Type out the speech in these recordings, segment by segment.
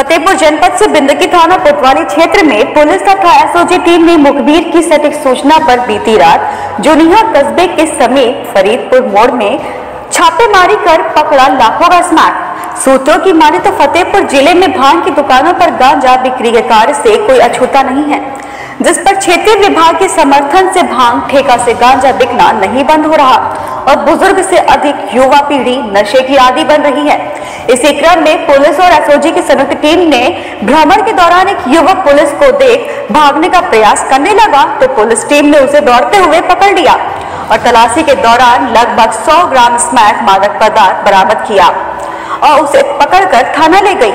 फतेहपुर जनपद से बिंदकी थाना कोतवाली क्षेत्र में पुलिस तथा एसओजी टीम ने मुखबिर की सटीक सूचना पर बीती रात जोनिया कस्बे के समीप फरीदपुर मोड़ में छापेमारी कर पकड़ा लाखों का स्मैक सूत्रों की माने तो फतेहपुर ज़िले में भाँग की दुकानों पर गांजा बिक्री के कार्य से कोई अछूता नहीं है, जिस पर क्षेत्रीय विभाग के समर्थन से भाँग ठेका से गांजा बिकना नहीं बंद हो रहा। और बुज़ुर्ग से अधिक युवा पीढ़ी नशे की आदि बन रही है। इसी क्रम में पुलिस और एसओजी की संयुक्त टीम ने भ्रमण के दौरान एक युवक पुलिस को देख भागने का प्रयास करने लगा तो पुलिस टीम ने उसे दौड़ते हुए पकड़ लिया और तलाशी के दौरान लगभग 100 ग्राम स्मैक मादक पदार्थ बरामद किया और उसे पकड़कर थाना ले गई।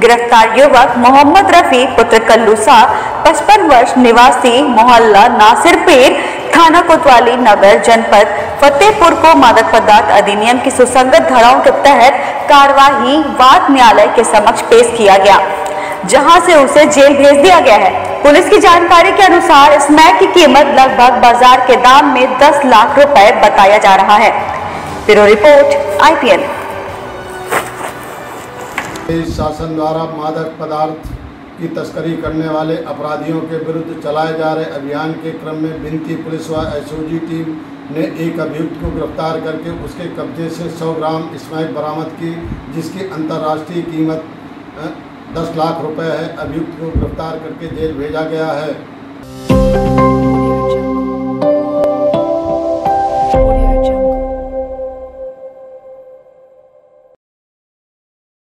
गिरफ़्तार युवक मोहम्मद रफी, पुत्र कल्लू शाह, पचपन वर्ष निवासी मोहल्ला नासिरपीर थाना कोतवाली नगर जनपद फतेहपुर को मादक पदार्थ अधिनियम की सुसंगत धाराओं के तहत कार्यवाही वाद न्यायालय के समक्ष पेश किया गया, जहाँ से उसे जेल भेज दिया गया है। पुलिस की जानकारी के अनुसार स्मैक की कीमत लगभग बाज़ार के दाम में 10 लाख रुपए बताया जा रहा है। ब्यूरो रिपोर्ट आईपीएन देश शासन द्वारा मादक पदार्थ की तस्करी करने वाले अपराधियों के विरुद्ध चलाए जा रहे अभियान के क्रम में बिनती पुलिस व एसओजी टीम ने एक अभियुक्त को गिरफ़्तार करके उसके कब्जे से 100 ग्राम स्मैक बरामद की जिसकी अंतर्राष्ट्रीय कीमत अ, 10 लाख रुपए है। अभियुक्त को गिरफ़्तार करके जेल भेजा गया है।